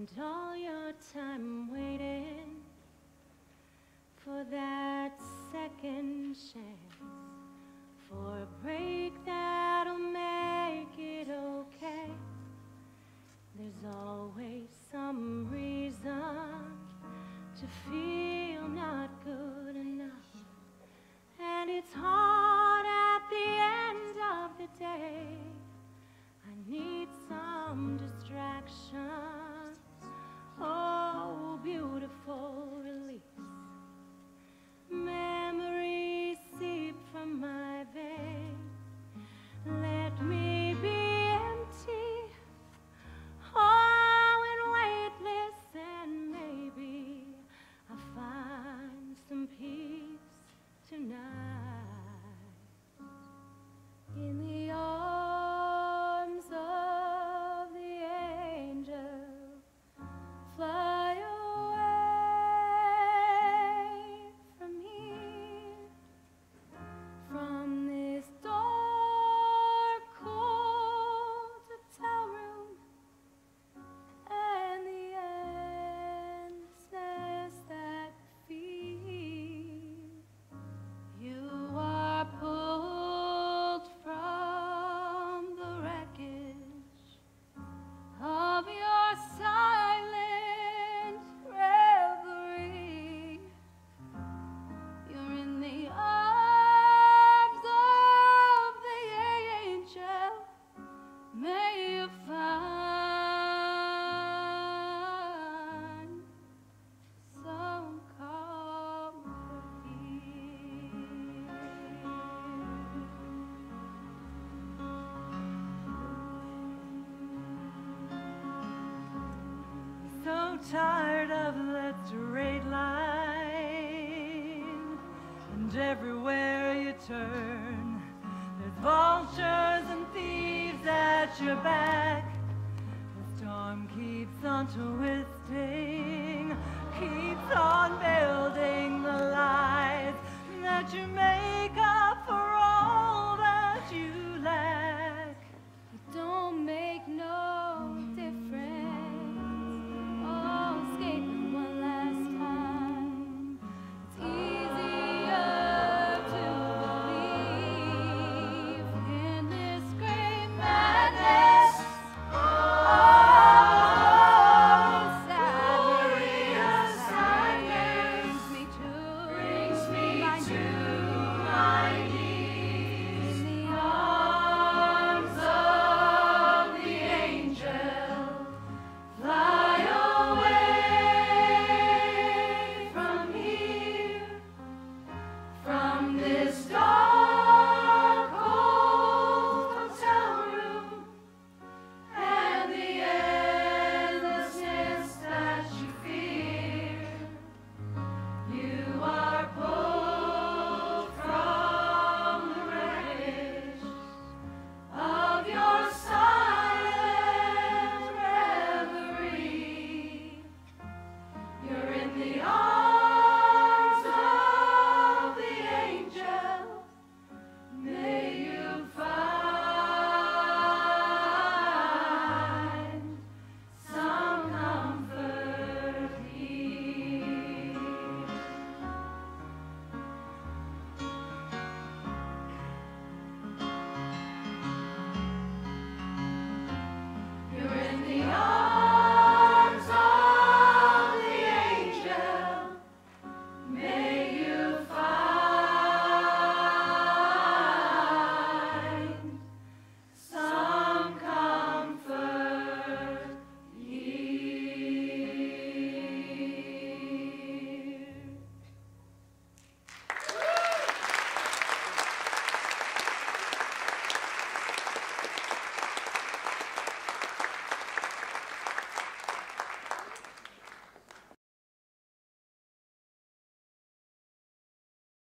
spend all your time waiting for that second chance, for a break that'll make it okay. There's always some reason to feel not good enough, and it's hard at the end of the day. I need some distraction. tired of that straight line. And everywhere you turn, there's vultures and thieves at your back. The storm keeps on twisting, keeps on building the lies that you make.